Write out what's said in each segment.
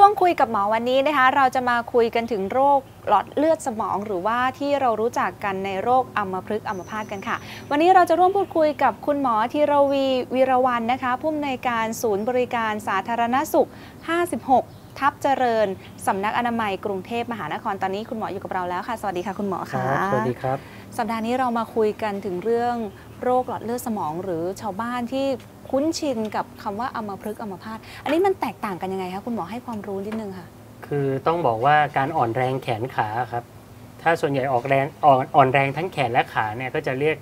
ช่วงคุยกับหมอวันนี้นะคะ เราจะมาคุยกันถึงโรคหลอดเลือดสมอง หรือว่าที่เรารู้จักกันในโรคอัมพฤกษ์อัมพาตกันค่ะ วันนี้เราจะร่วมพูดคุยกับคุณหมอธีรวีวีรวันนะคะผู้อำนวยการศูนย์บริการสาธารณสุข 56 ทับเจริญสำนักอนามัยกรุงเทพมหานครตอนนี้คุณหมออยู่กับเราแล้วค่ะ สวัสดีค่ะคุณหมอครัค่ะบสวัสดีครับ สัปดาห์นี้เรามาคุยกันถึงเรื่องโรคหลอดเลือดสมอง หรือชาวบ้านที่ คุ้นชินกับคำว่าอัมพฤกษ์อัมพาตอันนี้มันแตกต่างกันยังไงคะคุณหมอให้ความรู้นิดนึงค่ะ คือต้องบอกว่าการอ่อนแรงแขนขาครับ ถ้าส่วนใหญ่ออกแรงอ่อนอ่อนแรงทั้งแขนและขาเนี่ยก็จะเรียก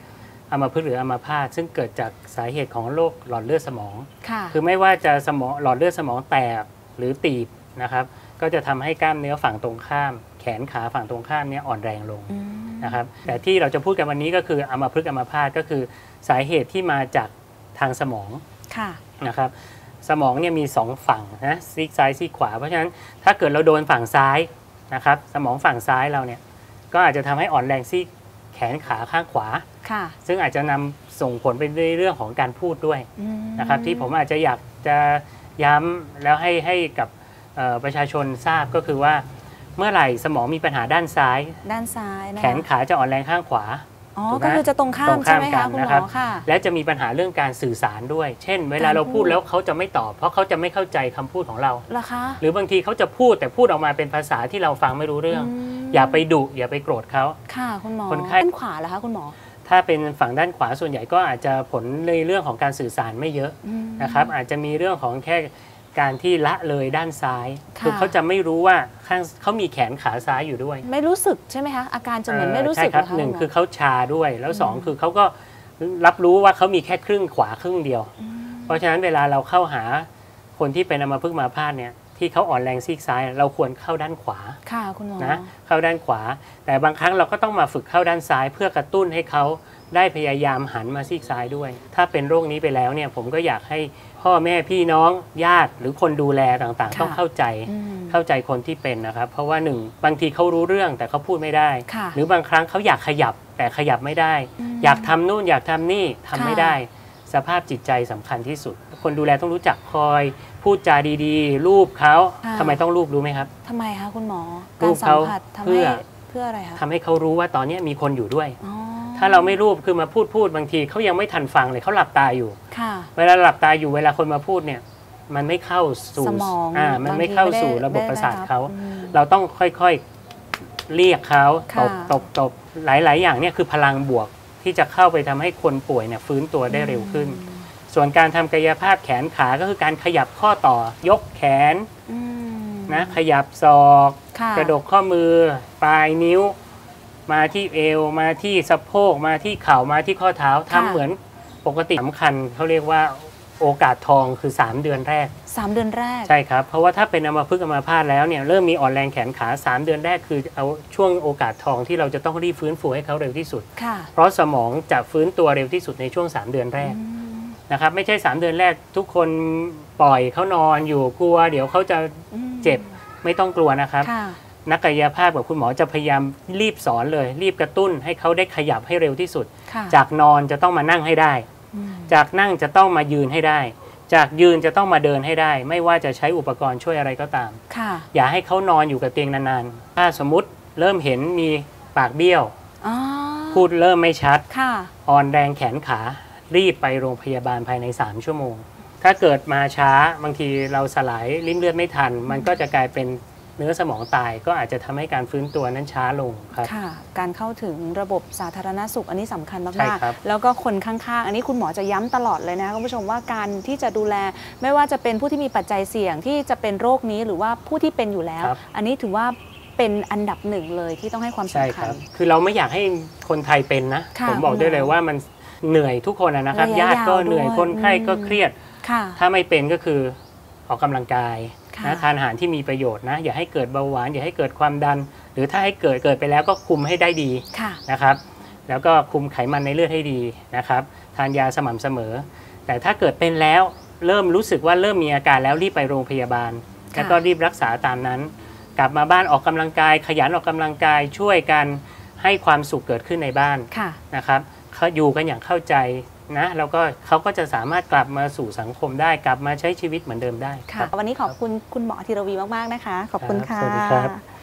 อัมพฤกษ์หรืออัมพาตซึ่งเกิดจากสาเหตุของโรคหลอดเลือดสมองค่ะคือไม่ว่าจะสมองหลอดเลือดสมองแตกหรือตีบนะครับ ก็จะทำให้กล้ามเนื้อฝั่งตรงข้าม แขนขาฝั่งตรงข้ามเนี่ยอ่อนแรงลงอืมนะครับแต่ที่เราจะพูดกันวันนี้ก็คืออัมพฤกษ์อัมพาตก็คือสาเหตุที่มาจาก ทางสมองค่ะนะครับสมองเนี่ยมีสองฝั่งนะซีกซ้ายซีกขวา เพราะฉะนั้นถ้าเกิดเราโดนฝั่งซ้ายนะครับสมองฝั่งซ้ายเราเนี่ยก็อาจจะทำให้อ่อนแรงซีกแขนขาข้างขวาค่ะซึ่งอาจจะนำส่งผลไปในเรื่องของการพูดด้วยอืมนะครับที่ผมอาจจะอยากจะย้ำแล้วให้ให้กับเอ่อประชาชนทราบก็คือว่า เมื่อไหร่สมองมีปัญหาด้านซ้าย ด้านซ้ายนะแขนขาจะอ่อนแรงข้างขวา อ๋อ ถูกไหมก็คือจะตรงข้าตมรงใช่ข้ามไหมกัคะนคุณหนะมครับอค่ะ และจะมีปัญหาเรื่องการสื่อสารด้วย เช่น เวลาการเราพูดพูดแล้วเขาจะไม่ตอบ เพราะเขาจะไม่เข้าใจคำพูดของเรา เหรอคะหรือบางทีเขาจะพูดแต่พูดออกมาเป็นภาษาที่เราฟังไม่รู้เรื่อง มอย่าไปดุอย่าไปโกรธเขา ค่ะคุณหมอคนไข้ ด้านขวาเหรอคะคุณหมอถ้าเป็นฝั่งด้านขวาส่วนใหญ่ก็อาจจะผลในเรื่องของการสื่อสารไม่เยอะอืมนะครับอาจจะมีเรื่องของแค่ การที่ละเลยด้านซ้ายค่ะคือเขาจะไม่รู้ว่าข้างเขามีแขนขาซ้ายอยู่ด้วย ไม่รู้สึกใช่ไหมคะอาการจะเหมือนไม่รู้สึกใช่ครับเอะะหนึ่งณมคือเขาชาด้วยแล้วสองอืมคือเขาก็รับรู้ว่าเขามีแค่ครึ่งขวาครึ่งเดียวอืมเพราะฉะนั้นเวลาเราเข้าหาคนที่เป็นอัมพฤกษ์อัมาพาตเนี่ยที่เขาอ่อนแรงซีกซ้าย เราควรเข้าด้านขวาค่ะคุณหมอนะเข้าด้านขวา แต่บางครั้งเราก็ต้องมาฝึกเข้าด้านซ้าย เพื่อกระตุ้นให้เขา ได้พยายามหันมาซีกซ้ายด้วย ถ้าเป็นโรคนี้ไปแล้วเนี่ยผมก็อยากให้พ่อแม่พี่น้องญาติหรือคนดูแลต่างๆค่ะต้องเข้าใจอืมเข้าใจคนที่เป็นนะครับ เพราะว่าหนึ่งบางทีเขารู้เรื่องแต่เขาพูดไม่ได้ค่ะหรือบางครั้งเขาอยากขยับแต่ขยับไม่ได้มอยากทำนู่นอยากทำนี่ทำไม่ค่ะได้ สภาพจิตใจสำคัญที่สุด คนดูแลต้องรู้จักคอยพูดจาดีๆ รูปเขาค่ะทำไมต้องรูปรู้ไหมครับทำไมคะคุณหมอรูการปสัเขามผัสทำเพื่ให้อเพื่ออะไรคะทำให้เขารู้ว่าตอนนี้มีคนอยู่ด้วยอ๋อ ถ้าเราไม่รูปคือมาพูดพูดบางทีเขายังไม่ทันฟังเลยเขาหลับตาอยู่ค่ะเวลาหลับตาอยู่เวลาคนมาพูดเนี่ย มันไม่เข้าสู่สมองอ่ามันไม่เข้าสู่ระบบประสาทเขาอืมเราต้องค่อยๆเรียกเขาตค่ะบตบตบหลาย ๆ อย่างเนี่ยคือพลังบวกที่จะเข้าไปทำให้คนป่วยเนี่ยฟื้นตัวได้เร็วขึ้น ส่วนการทำกายภาพแขนขาก็คือการขยับข้อต่อยกแขนอืมนะขยับศอกค่ะกระดกข้อมือ ปลายนิ้ว มาที่เอวมาที่สะโพกมาที่เข่ามาที่ข้อเท้าทำเหมือนปกติสำคัญเขาเรียกว่าโอกาสทองคือ 3 เดือนแรกสามเดือนแรก ใช่ครับ เพราะว่าถ้าเป็นอัมพฤกษ์อัมพาตแล้วเนี่ยเริ่มมีอ่อนแรงแขนขา 3 เดือนแรกคือเอาช่วงโอกาสทองที่เราจะต้องรีบฟื้นฟูให้เขาเร็วที่สุดค่ะเพราะสมองจะฟื้นตัวเร็วที่สุดในช่วง 3 เดือนแรกอืมนะครับไม่ใช่ 3 เดือนแรกทุกคนปล่อยเขานอนอยู่กลัว เดี๋ยวเขาจะอืมเจ็บไม่ต้องกลัวนะครับค่ะ นักกายภาพกับคุณหมอจะพยายามรีบสอนเลย รีบกระตุ้นให้เขาได้ขยับให้เร็วที่สุดค่ะจากนอนจะต้องมานั่งให้ได้อืมจากนั่งจะต้องมายืนให้ได้ จากยืนจะต้องมาเดินให้ได้ ไม่ว่าจะใช้อุปกรณ์ช่วยอะไรก็ตามค่ะอย่าให้เขานอนอยู่กับเตียงนานๆถ้าสมมติเริ่มเห็นมีปากเบี้ยวอ๋อพูดเริ่มไม่ชัดค่ะอ่อนแรงแขนขารีบไปโรงพยาบาลภายใน 3 ชั่วโมง ถ้าเกิดมาช้าบางทีเราสลายริ่มเลือดไม่ทัน มันก็จะกลายเป็น เนื้อสมองตายก็อาจจะทำให้การฟื้นตัวนั้นช้าลงครับค่ะ การเข้าถึงระบบสาธารณสุขอันนี้สำคัญใช่มากครับๆแล้วก็คนข้างๆ อันนี้คุณหมอจะย้ำตลอดเลยนะคุณผู้ชมว่าการที่จะดูแล ไม่ว่าจะเป็นผู้ที่มีปัจจัยเสี่ยงที่จะเป็นโรคนี้หรือว่าผู้ที่เป็นอยู่แล้วครับอันนี้ถือว่าเป็นอันดับหนึ่งเลยที่ต้องให้ความใช่สำคคัญรับคือเราไม่อยากให้คนไทยเป็นนะค่ะผมบอกได้เลยว่ามันเหนื่อยทุกคนนะนะครับระยะญาติก็เหนื่อยยาวด้วยคนไข้ก็อืมเครียดค่ะถ้าไม่เป็นก็คือออกกำลังกายค่ะ นะทานอาหารที่มีประโยชน์นะอย่าให้เกิดเบาหวาน อย่าให้เกิดความดัน หรือถ้าให้เกิดเกิดไปแล้วก็คุมให้ได้ดีค่ะนะครับ แล้วก็คุมไขมันในเลือดให้ดีนะครับ ทานยาสม่ำเสมอ แต่ถ้าเกิดเป็นแล้วเริ่มรู้สึกว่าเริ่มมีอาการแล้วรีบไปโรงพยาบาลค่ะแล้วก็รีบรักษาตามนั้น กลับมาบ้านออกกำลังกาย ขยันออกกำลังกายช่วยกันให้ความสุขเกิดขึ้นในบ้านค่ะนะครับ เขาอยู่กันอย่างเข้าใจนะแล้วก็เขาก็จะสามารถกลับมาสู่สังคมได้กลับมาใช้ชีวิตเหมือนเดิมได้ค่ะวันนี้ขอบคุณคุณหมอธีรวีมาก ๆ นะคะ ขอบคุณครับค่ะสวัสดีครับ